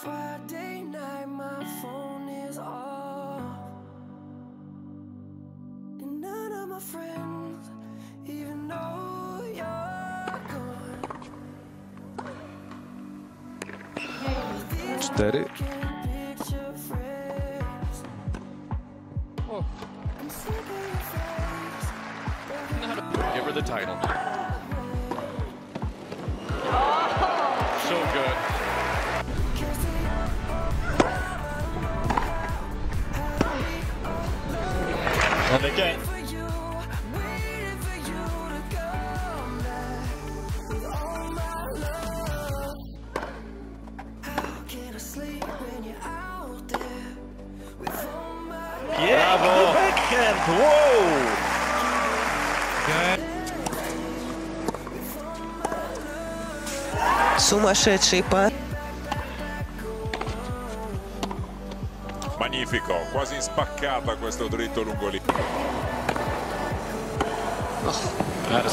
Friday night, my phone is off. And none of my friends even know you're gone. Cztery. Can't picture friends. Oh. I'm sick of. Give her the title. All my yeah, Bravo. backhand, whoa! Сумасшедший пас. Magnifico, quasi in spaccata questo dritto lungo lì. That